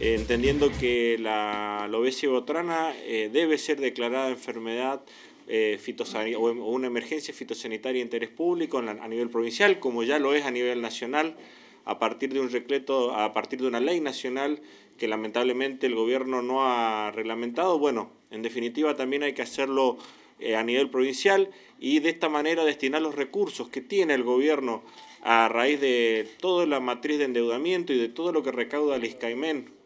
entendiendo que la lobesia botrana eh, debe ser declarada enfermedad eh, o una emergencia fitosanitaria de interés público a nivel provincial, como ya lo es a nivel nacional, a partir de un decreto, a partir de una ley nacional que lamentablemente el gobierno no ha reglamentado. Bueno, en definitiva también hay que hacerlo eh, a nivel provincial y de esta manera destinar los recursos que tiene el gobierno a raíz de toda la matriz de endeudamiento y de todo lo que recauda el ISCAIMEN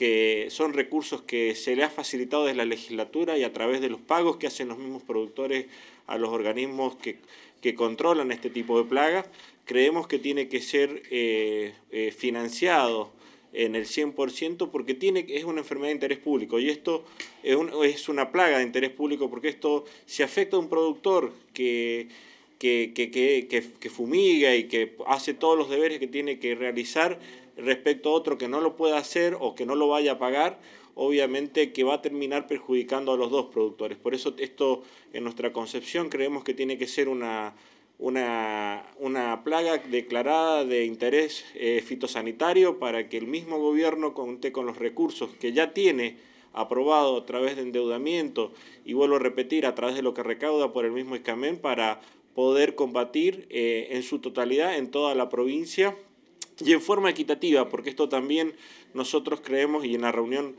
que son recursos que se le ha facilitado desde la legislatura y a través de los pagos que hacen los mismos productores a los organismos que, controlan este tipo de plagas, creemos que tiene que ser eh, eh, financiado en el 100% porque tiene, es una enfermedad de interés público. Y esto es, una plaga de interés público porque esto si afecta a un productor que, que, que, que fumiga y que hace todos los deberes que tiene que realizar, respecto a otro que no lo pueda hacer o que no lo vaya a pagar, obviamente que va a terminar perjudicando a los dos productores. Por eso esto en nuestra concepción creemos que tiene que ser una, una, una plaga declarada de interés eh, fitosanitario para que el mismo gobierno conte con los recursos que ya tiene aprobado a través de endeudamiento y vuelvo a repetir a través de lo que recauda por el mismo escamén para poder combatir eh, en su totalidad en toda la provincia y en forma equitativa, porque esto también nosotros creemos y en la reunión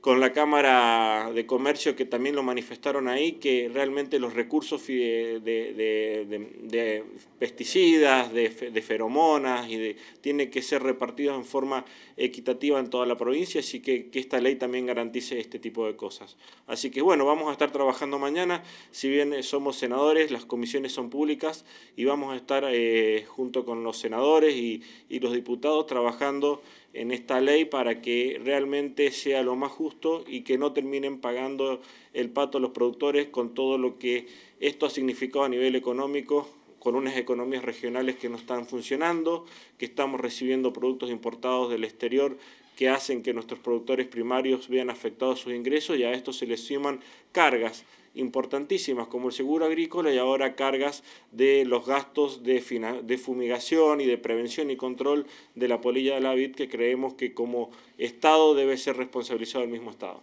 con la Cámara de Comercio que también lo manifestaron ahí, que realmente los recursos de, de, pesticidas, de, feromonas, y de, tienen que ser repartidos en forma equitativa en toda la provincia, así que, que esta ley también garantice este tipo de cosas. Así que bueno, vamos a estar trabajando mañana, si bien somos senadores, las comisiones son públicas y vamos a estar eh, junto con los senadores y, y los diputados trabajando en esta ley para que realmente sea lo más justo y que no terminen pagando el pato a los productores con todo lo que esto ha significado a nivel económico con unas economías regionales que no están funcionando, que estamos recibiendo productos importados del exterior que hacen que nuestros productores primarios vean afectados sus ingresos y a esto se les suman cargas importantísimas como el seguro agrícola y ahora cargas de los gastos de, de fumigación y de prevención y control de la polilla de la vid que creemos que como Estado debe ser responsabilizado el mismo Estado.